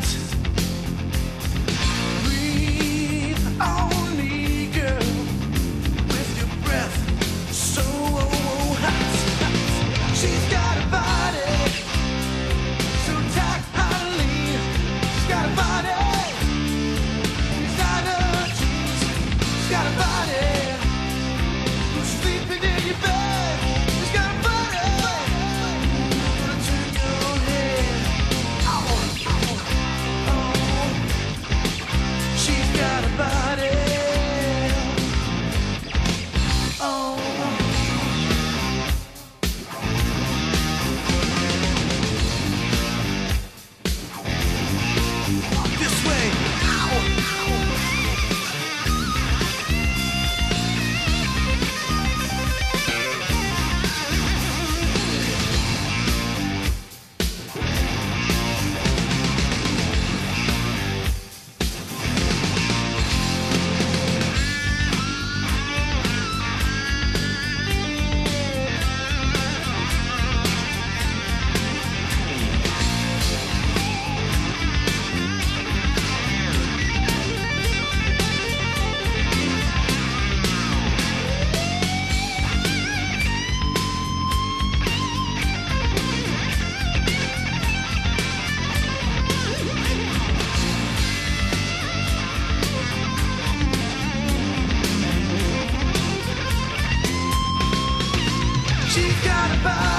got. she got a body.